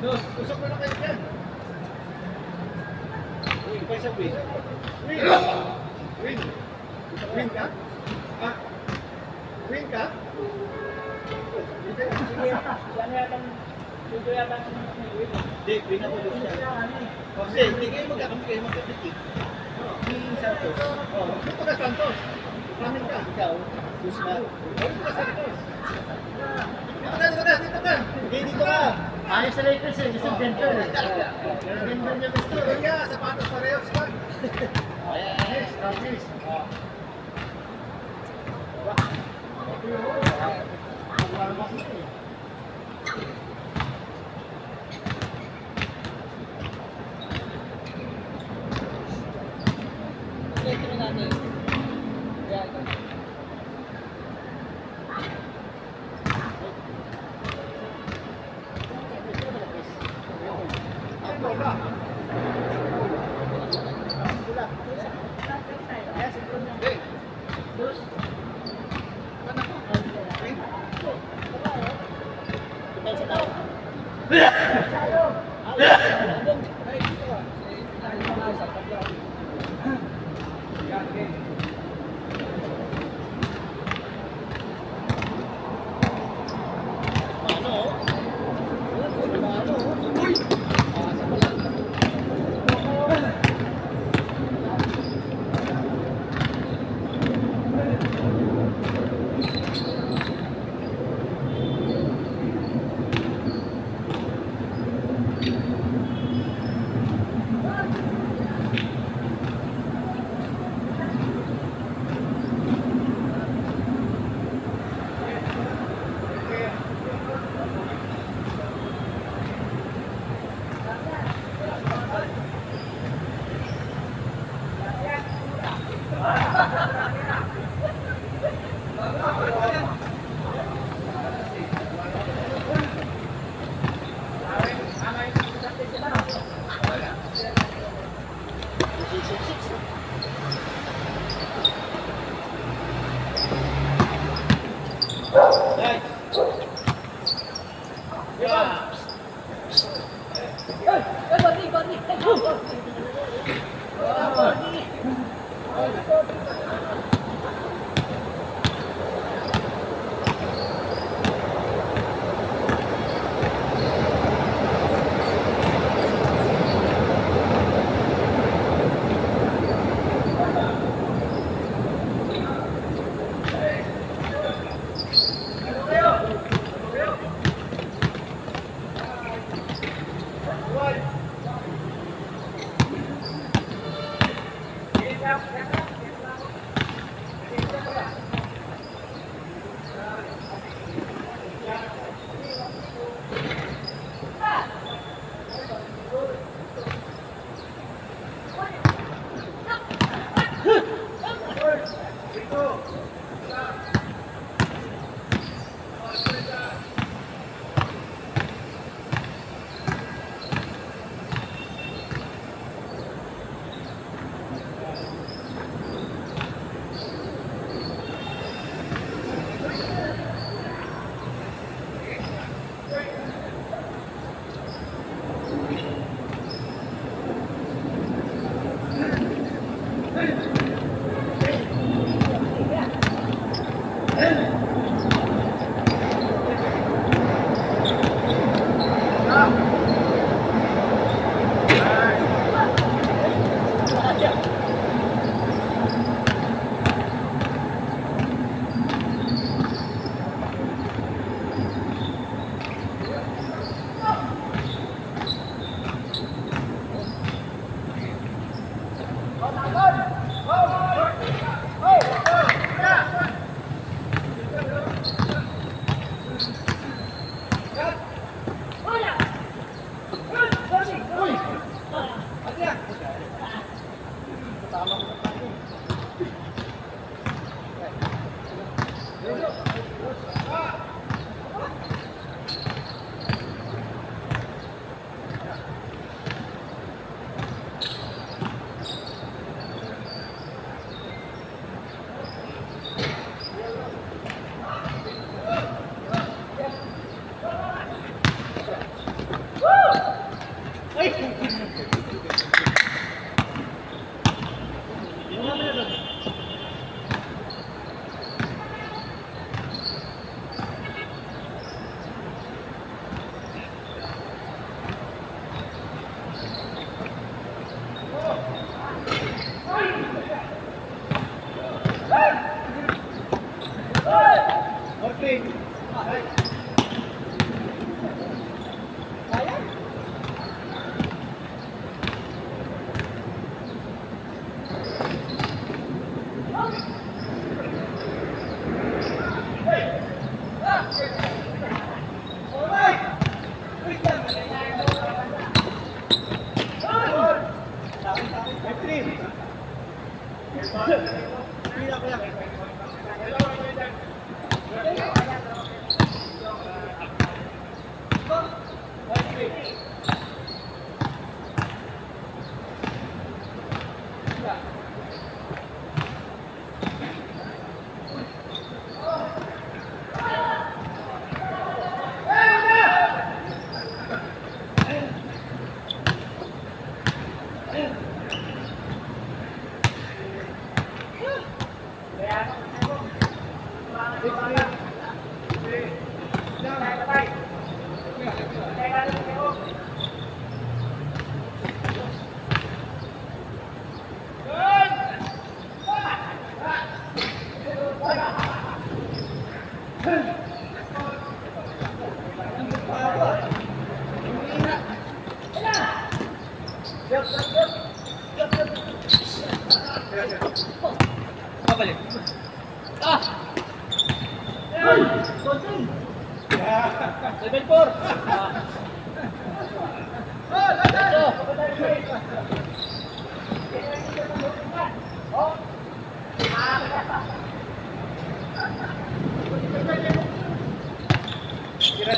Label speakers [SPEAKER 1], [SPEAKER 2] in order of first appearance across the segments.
[SPEAKER 1] Dos. Usap mo na kayo dyan. Pa isang win. Win. Win. Win ka? Ah. Win ka?
[SPEAKER 2] Win.
[SPEAKER 1] Hindi, win ako doon siya. Kasi, hindi kayo magkakampi kayo magkapitik. Si Santos. Oh, ito ka Santos. Ramin ka. Ikaw. Guzman. Oh, ito ka Santos. Dito ka, dito ka, dito ka. Hindi, dito ka.
[SPEAKER 2] Ayos sa Lakers eh, kasi Denver eh. Denver niya gusto
[SPEAKER 1] niya, sapatos parehas ka.
[SPEAKER 2] Yes, yes.
[SPEAKER 1] Ang Hey,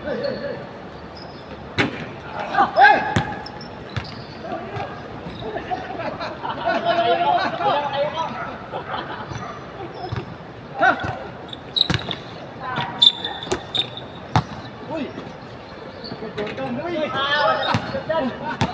[SPEAKER 1] Uy! Uy!
[SPEAKER 2] Ah, wala na shoot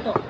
[SPEAKER 1] 动。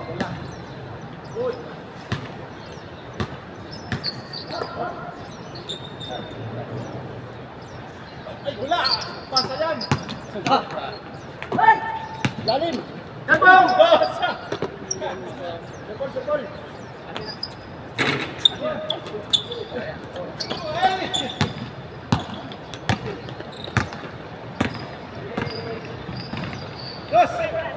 [SPEAKER 1] Ay, wala! Pasa yan!
[SPEAKER 2] Ah.
[SPEAKER 3] Ay!
[SPEAKER 2] Lalim! Dagbong! Basa! Sokol, sokol! Dos!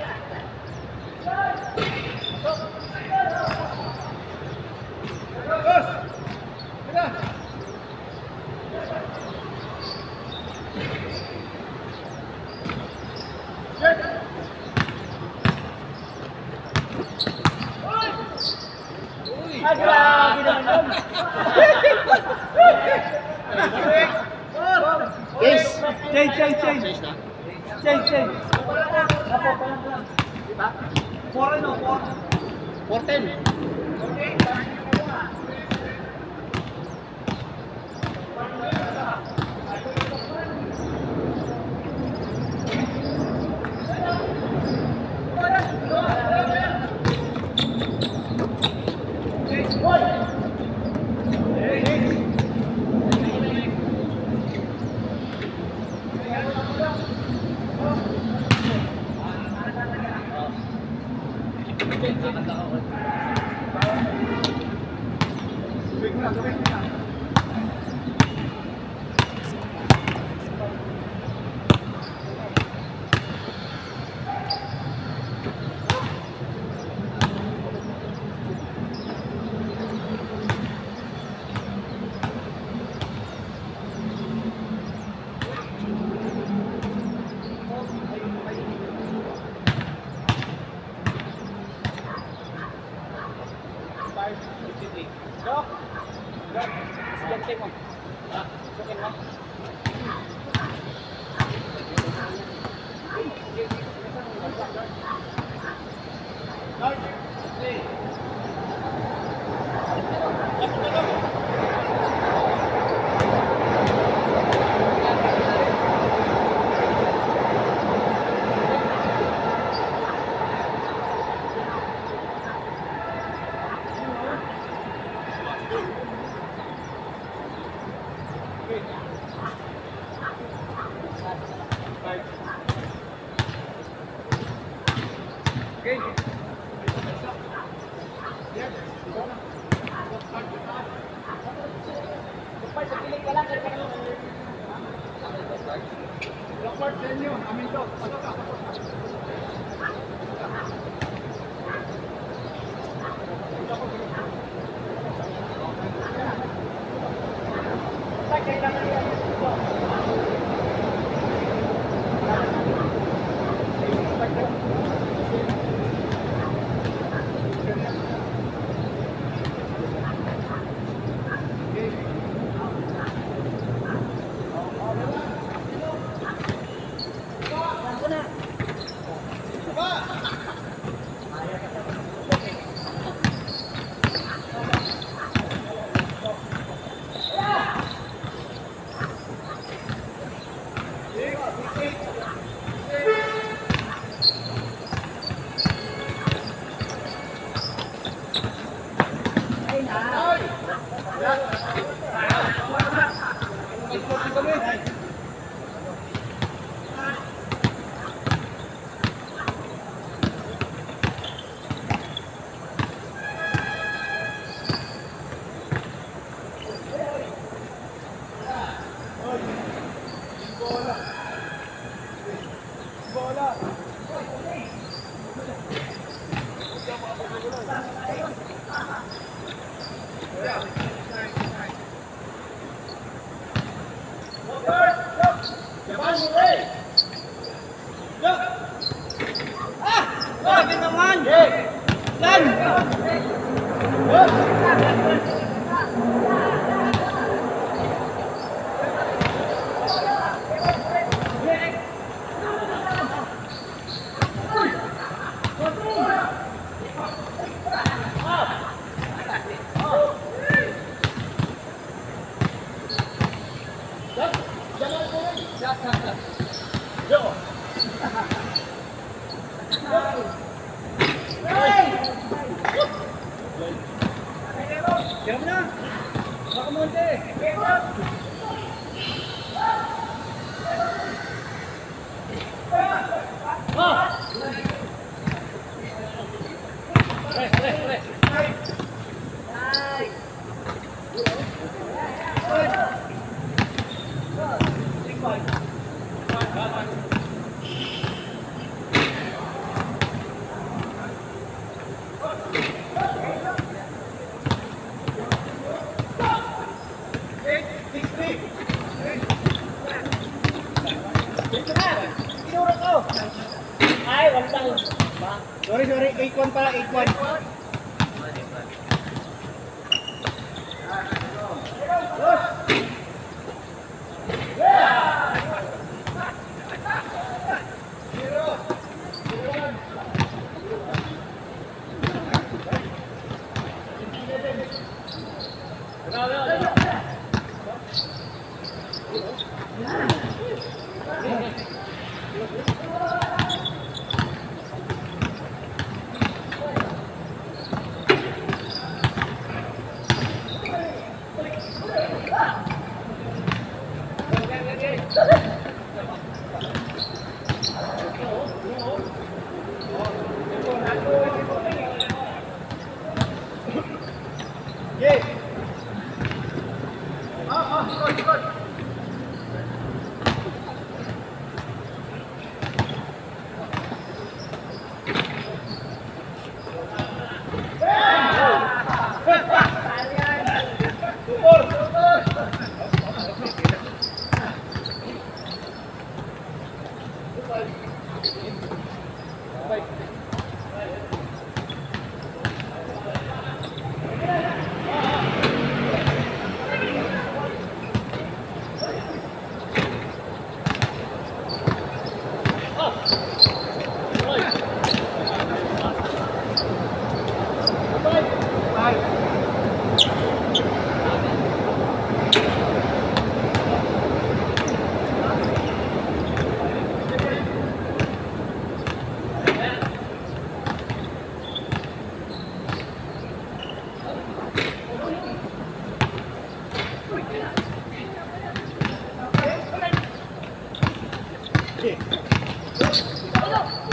[SPEAKER 2] Ayan na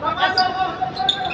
[SPEAKER 1] Và mai.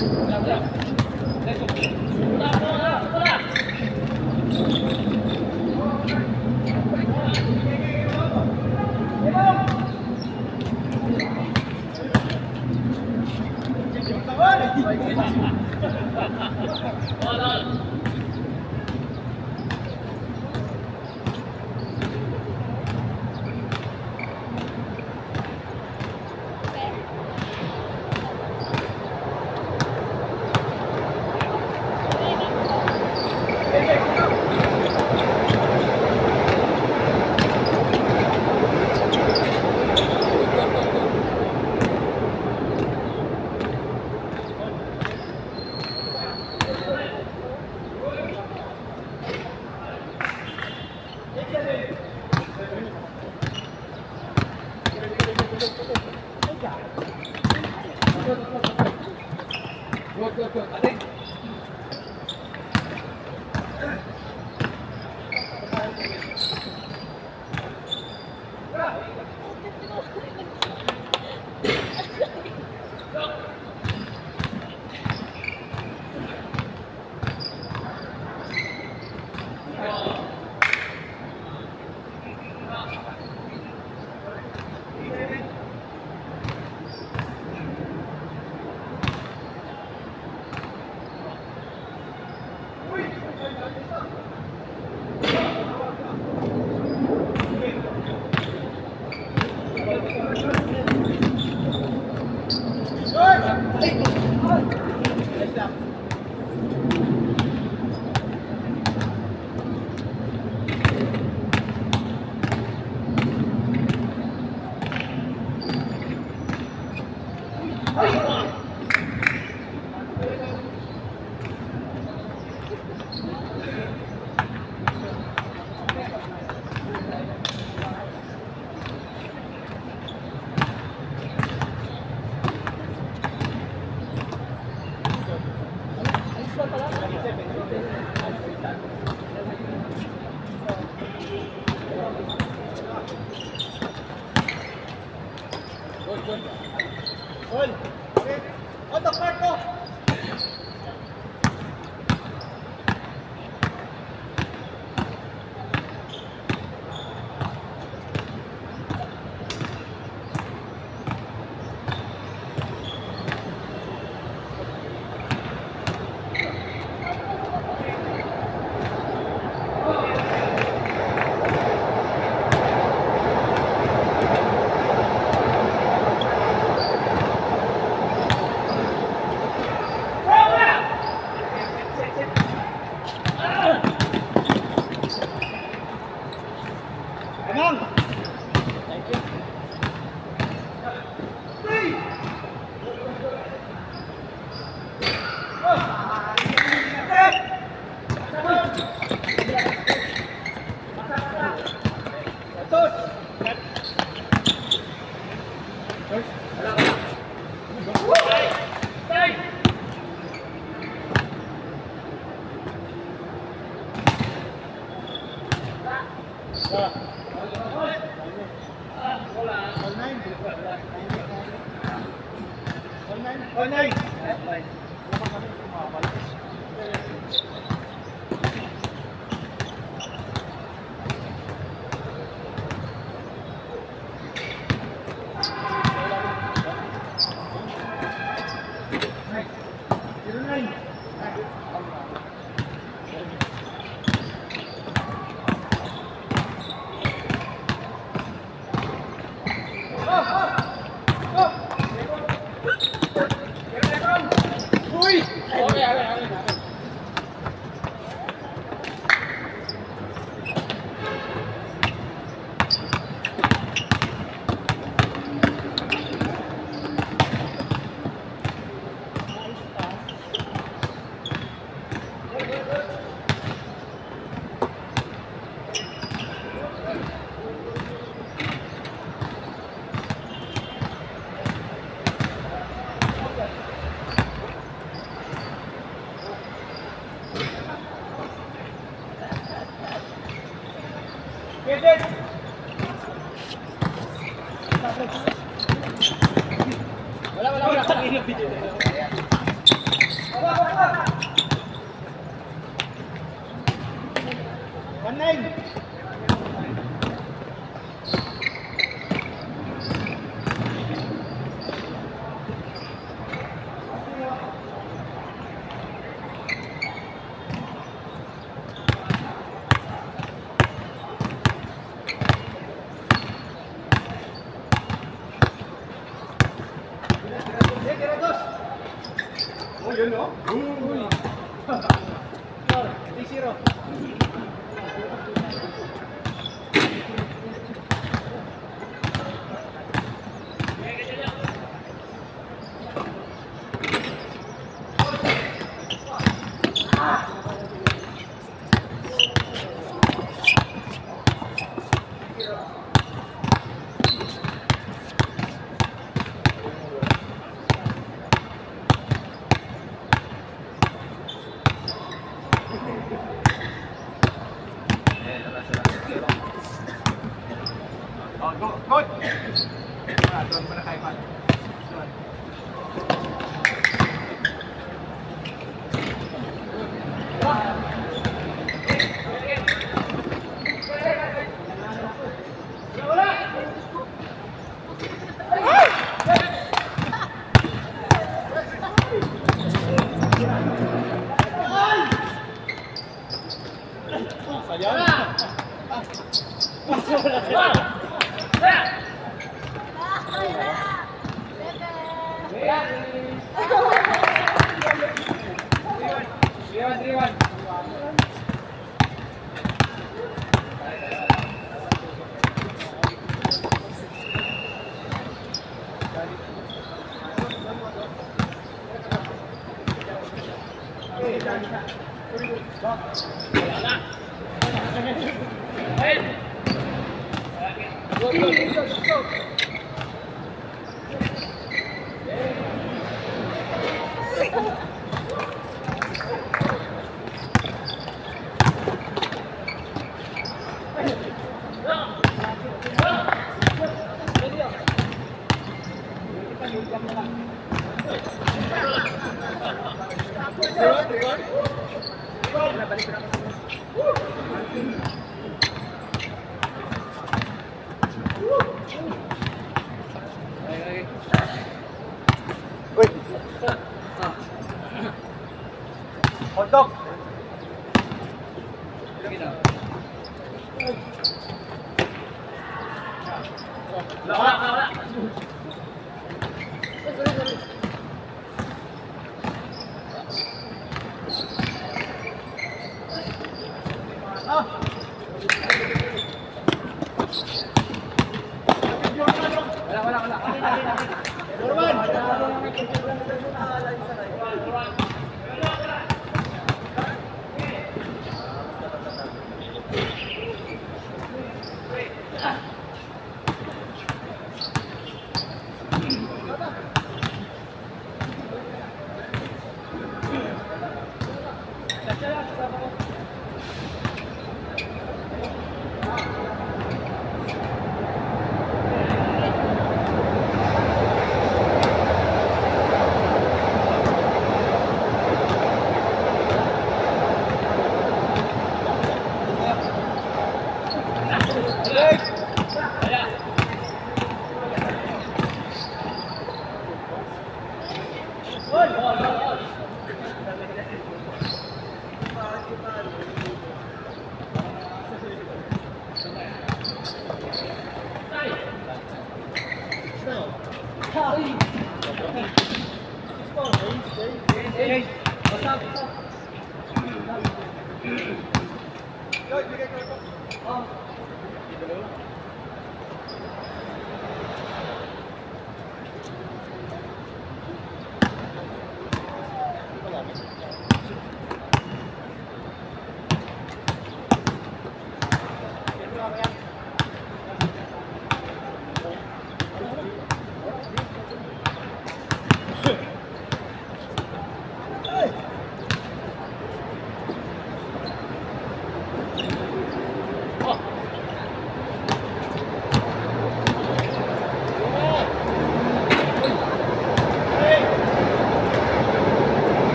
[SPEAKER 2] Thank you.